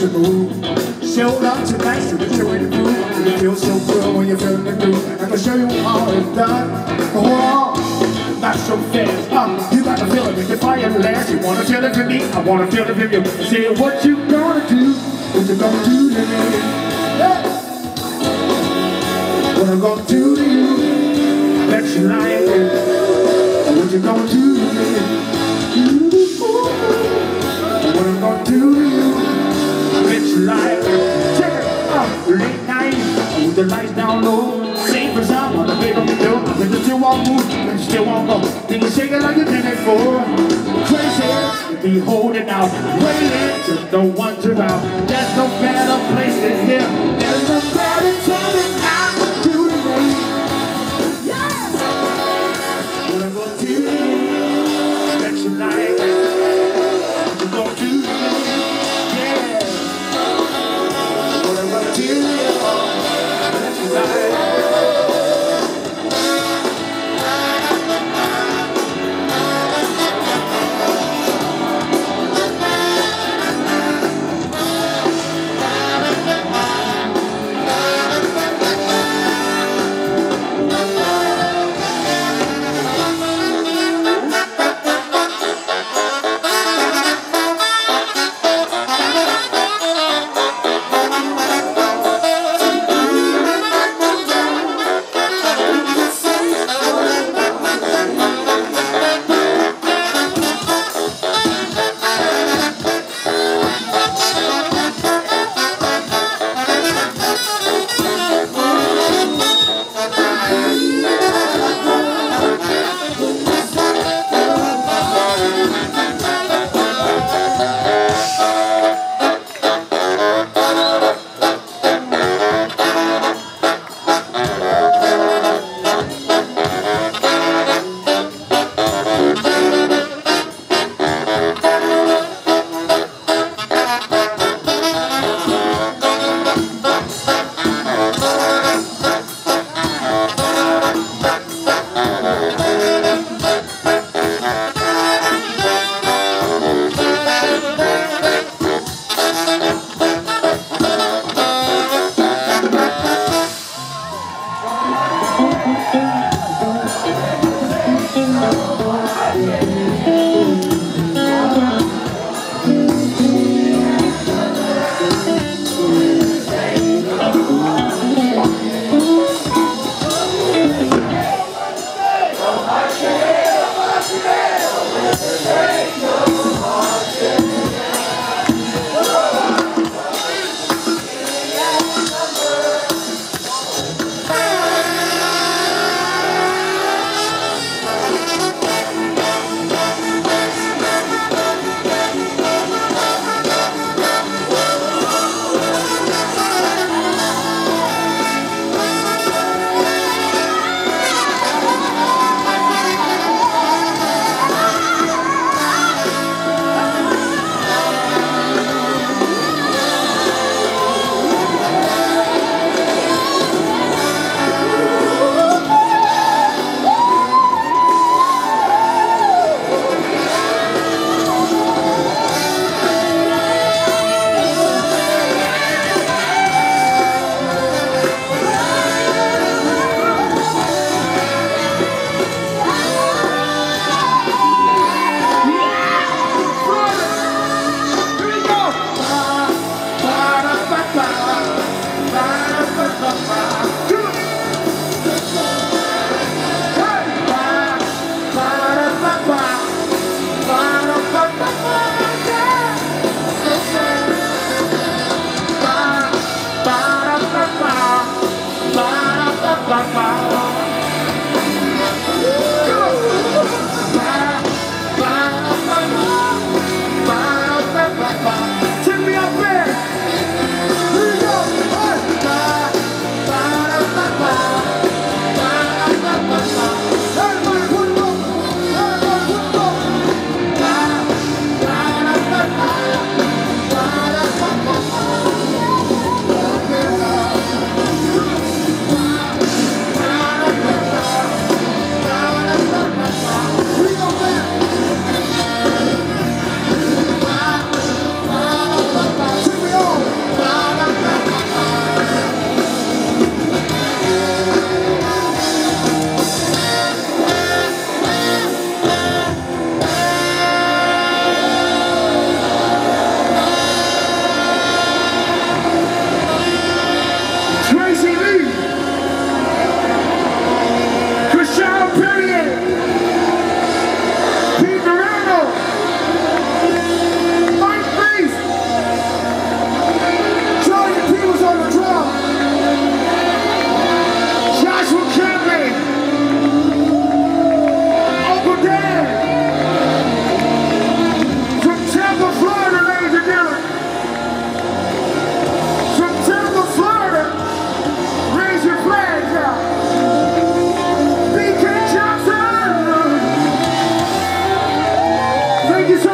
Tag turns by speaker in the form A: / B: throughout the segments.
A: You your move. Show up tonight so that you're in the mood. You feel so good when you're feeling the groove. I can show you how it's done. Whoa, not so fast. Uh, you got to feel it with your fire last. You wanna feel it from me? I wanna feel it from you. Say what you gonna do? What you gonna do today? Hey. What I'm gonna do to you? Let you lie in What you gonna do Check it out, late night with the lights down low. Same for some on the the door. When you still won't move, when you still won't go. Then you shake it like you did it for. Crazy, be holding out, waiting till no one's around. There's no better place than here. There's no better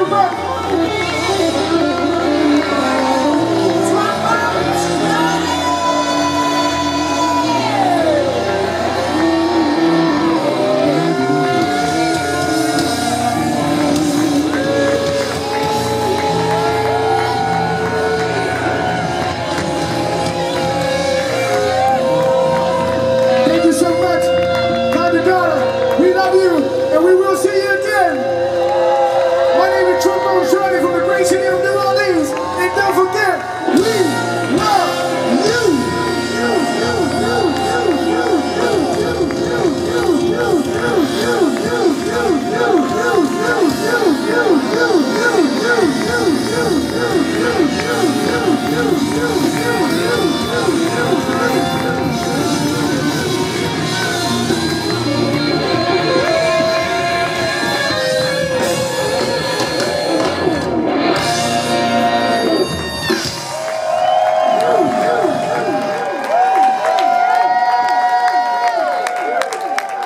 A: We